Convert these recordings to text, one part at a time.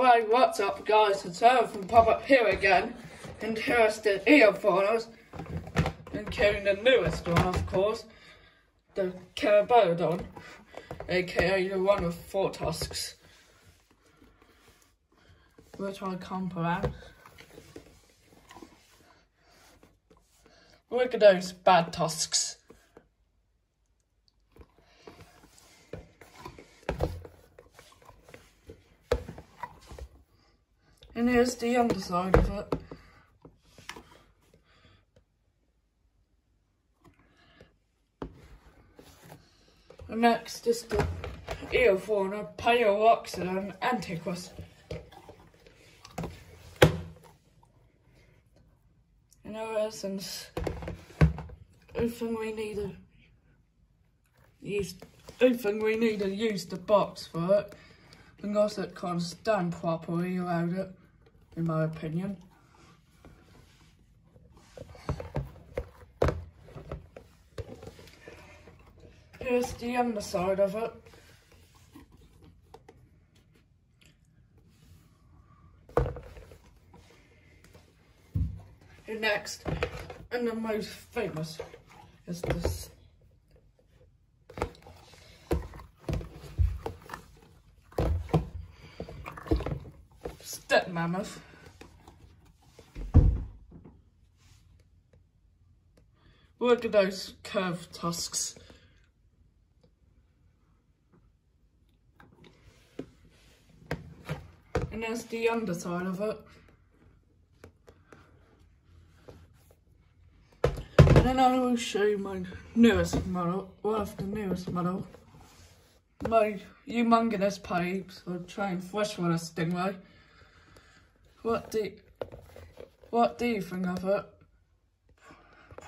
Right, what's up guys, it's Elephant Puppet here again, and here's the Eofaunas, and carrying the newest one of course, the Konobelodon, aka the one with four tusks, which I can't pronounce. Look at those bad tusks. And here's the underside of it. And next is the Eofauna of Palaeoloxodon antiquus. In our essence, everything we need to use, everything we need to use the box for it, and also it can't stand properly around it in my opinion. Here's the underside of it. And next, and the most famous, is this steppe mammoth. Look at those curved tusks. And there's the underside of it. And then I will show you my newest model, one of the newest model. My humongous pipes or trying freshwater stingray. What do what do you think of it?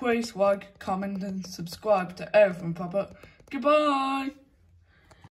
Please like, comment and subscribe to Elephant Puppet. Goodbye!